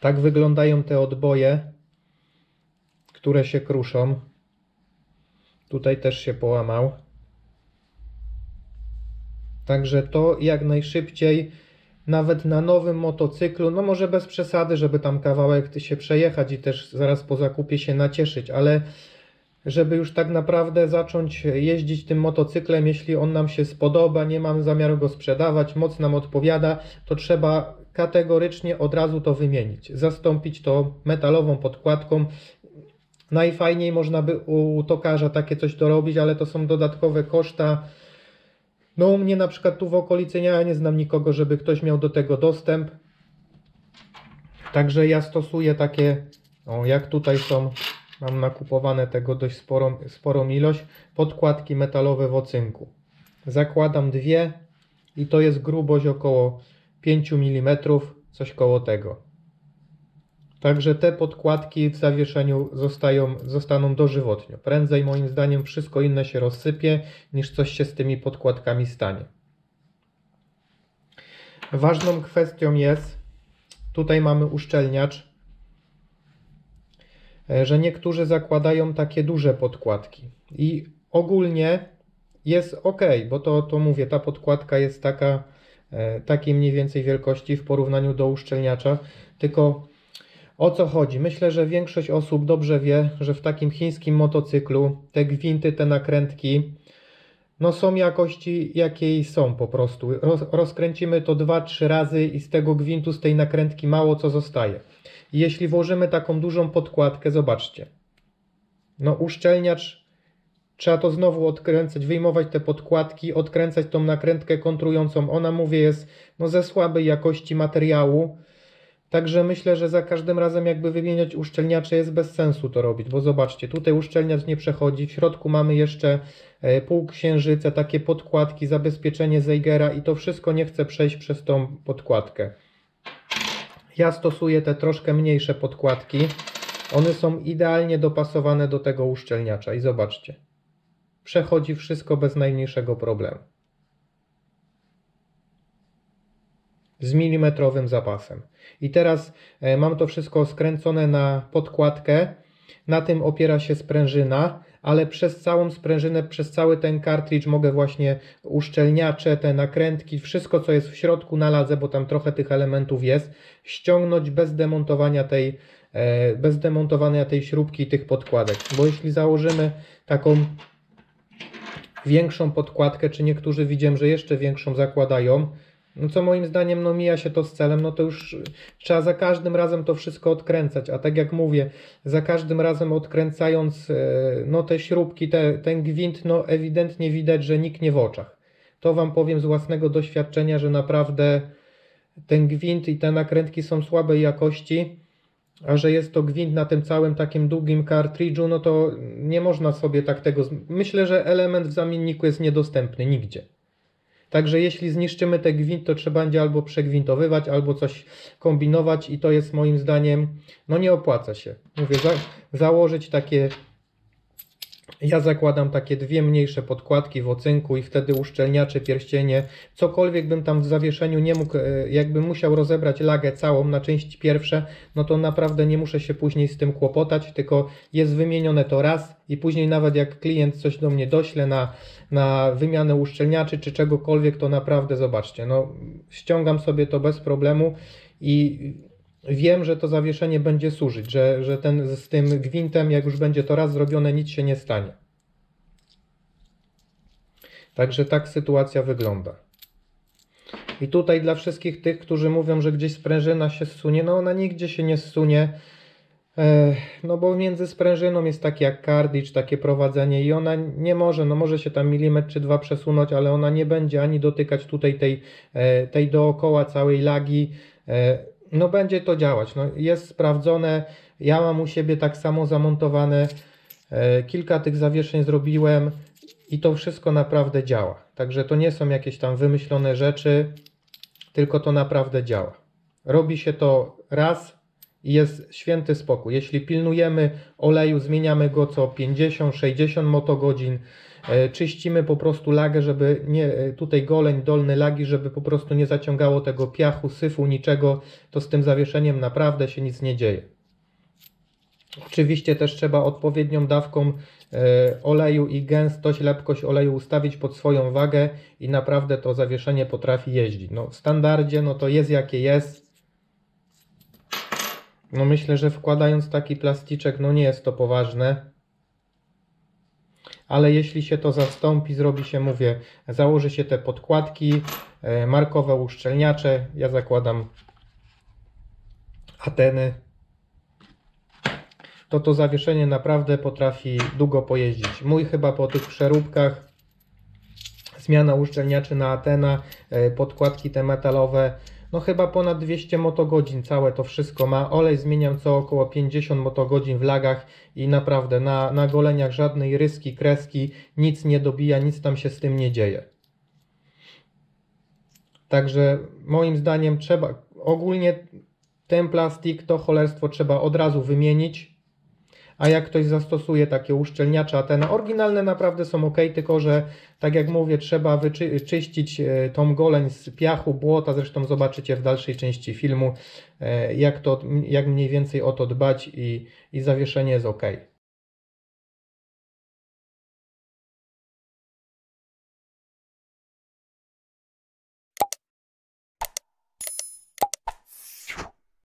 Tak wyglądają te odboje, które się kruszą. Tutaj też się połamał. Także to jak najszybciej, nawet na nowym motocyklu, no może bez przesady, żeby tam kawałek się przejechać i też zaraz po zakupie się nacieszyć, ale żeby już tak naprawdę zacząć jeździć tym motocyklem, jeśli on nam się spodoba, nie mam zamiaru go sprzedawać, moc nam odpowiada, to trzeba kategorycznie od razu to wymienić, zastąpić to metalową podkładką. Najfajniej można by u tokarza takie coś dorobić, ale to są dodatkowe koszta. No u mnie na przykład tu w okolicy ja nie znam nikogo, żeby ktoś miał do tego dostęp. Także ja stosuję takie, o jak tutaj są, mam nakupowane tego dość sporą, sporą ilość, podkładki metalowe w ocynku. Zakładam dwie i to jest grubość około 5 mm, coś koło tego. Także te podkładki w zawieszeniu zostają, zostaną dożywotnio. Prędzej moim zdaniem wszystko inne się rozsypie, niż coś się z tymi podkładkami stanie. Ważną kwestią jest, tutaj mamy uszczelniacz, że niektórzy zakładają takie duże podkładki i ogólnie jest ok, bo to, to mówię, ta podkładka jest taka, e, takiej mniej więcej wielkości w porównaniu do uszczelniacza, tylko o co chodzi? Myślę, że większość osób dobrze wie, że w takim chińskim motocyklu te gwinty, te nakrętki, no są jakości jakiej są po prostu. Roz, rozkręcimy to 2-3 razy i z tego gwintu, z tej nakrętki mało co zostaje. Jeśli włożymy taką dużą podkładkę, zobaczcie. No uszczelniacz, trzeba to znowu odkręcać, wyjmować te podkładki, odkręcać tą nakrętkę kontrującą. Ona, mówię, jest no, ze słabej jakości materiału Także myślę, że za każdym razem jakby wymieniać uszczelniacze jest bez sensu to robić, bo zobaczcie, tutaj uszczelniacz nie przechodzi, w środku mamy jeszcze e, półksiężyce, takie podkładki, zabezpieczenie Zeigera i to wszystko nie chce przejść przez tą podkładkę. Ja stosuję te troszkę mniejsze podkładki, one są idealnie dopasowane do tego uszczelniacza i zobaczcie, przechodzi wszystko bez najmniejszego problemu. Z milimetrowym zapasem. I teraz e, mam to wszystko skręcone na podkładkę. Na tym opiera się sprężyna, ale przez całą sprężynę, przez cały ten cartridge mogę właśnie uszczelniacze, te nakrętki, wszystko co jest w środku na ladze, bo tam trochę tych elementów jest, ściągnąć bez demontowania tej, e, bez demontowania tej śrubki i tych podkładek. Bo jeśli założymy taką większą podkładkę, czy niektórzy widzę, że jeszcze większą zakładają, no co moim zdaniem no mija się to z celem, no to już trzeba za każdym razem to wszystko odkręcać, a tak jak mówię, za każdym razem odkręcając e, no te śrubki, te, ten gwint, no ewidentnie widać, że nikt nie w oczach. To Wam powiem z własnego doświadczenia, że naprawdę ten gwint i te nakrętki są słabej jakości, a że jest to gwint na tym całym takim długim kartridżu, no to nie można sobie tak tego... Myślę, że element w zamienniku jest niedostępny nigdzie. Także jeśli zniszczymy ten gwint, to trzeba będzie albo przegwintowywać, albo coś kombinować i to jest moim zdaniem, no nie opłaca się. Mówię, za, założyć takie ja zakładam takie dwie mniejsze podkładki w ocynku i wtedy uszczelniacze, pierścienie, cokolwiek bym tam w zawieszeniu nie mógł, e, jakbym musiał rozebrać lagę całą na części pierwsze, no to naprawdę nie muszę się później z tym kłopotać, tylko jest wymienione to raz i później nawet jak klient coś do mnie dośle na, na wymianę uszczelniaczy czy czegokolwiek, to naprawdę zobaczcie, no ściągam sobie to bez problemu i wiem, że to zawieszenie będzie służyć, że, że ten, z tym gwintem, jak już będzie to raz zrobione, nic się nie stanie. Także tak sytuacja wygląda. I tutaj dla wszystkich tych, którzy mówią, że gdzieś sprężyna się zsunie, no ona nigdzie się nie zsunie. No bo między sprężyną jest taki jak kardicz, takie prowadzenie i ona nie może, no może się tam milimetr czy dwa przesunąć, ale ona nie będzie ani dotykać tutaj tej, e, tej dookoła całej lagi e, no będzie to działać. No, jest sprawdzone. Ja mam u siebie tak samo zamontowane. E, kilka tych zawieszeń zrobiłem i to wszystko naprawdę działa. Także to nie są jakieś tam wymyślone rzeczy, tylko to naprawdę działa. Robi się to raz i jest święty spokój. Jeśli pilnujemy oleju, zmieniamy go co 50-60 motogodzin, e, czyścimy po prostu lagę, żeby nie, e, tutaj goleń dolny lagi, żeby po prostu nie zaciągało tego piachu, syfu, niczego, to z tym zawieszeniem naprawdę się nic nie dzieje. Oczywiście też trzeba odpowiednią dawką e, oleju i gęstość, lepkość oleju ustawić pod swoją wagę i naprawdę to zawieszenie potrafi jeździć. No, w standardzie no to jest jakie jest. No myślę, że wkładając taki plasticzek, no nie jest to poważne. Ale jeśli się to zastąpi, zrobi się, mówię, założy się te podkładki, e, markowe uszczelniacze. Ja zakładam Ateny to to zawieszenie naprawdę potrafi długo pojeździć. Mój chyba po tych przeróbkach zmiana uszczelniaczy na Atena, e, podkładki te metalowe, no chyba ponad 200 motogodzin całe to wszystko ma. Olej zmieniam co około 50 motogodzin w lagach i naprawdę na, na goleniach żadnej ryski, kreski, nic nie dobija, nic tam się z tym nie dzieje. Także moim zdaniem trzeba, ogólnie ten plastik, to cholerstwo trzeba od razu wymienić, a jak ktoś zastosuje takie uszczelniacze Atena, oryginalne naprawdę są ok, tylko że tak jak mówię, trzeba wyczyścić e, tą goleń z piachu, błota, zresztą zobaczycie w dalszej części filmu, e, jak, to, jak mniej więcej o to dbać i, i zawieszenie jest ok.